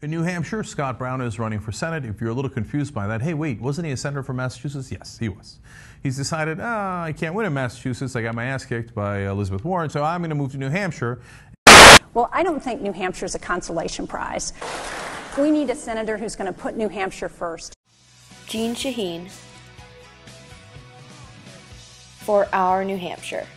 In New Hampshire, Scott Brown is running for Senate. If you're a little confused by that, hey, wait, wasn't he a senator from Massachusetts? Yes, he was. He's decided, ah, I can't win in Massachusetts. I got my ass kicked by Elizabeth Warren, so I'm going to move to New Hampshire. Well, I don't think New Hampshire is a consolation prize. We need a senator who's going to put New Hampshire first. Jeanne Shaheen for our New Hampshire.